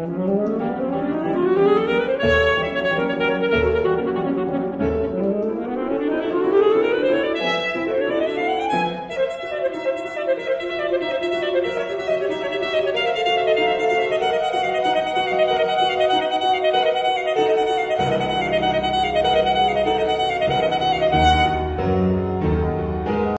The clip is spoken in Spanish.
Mm-hmm.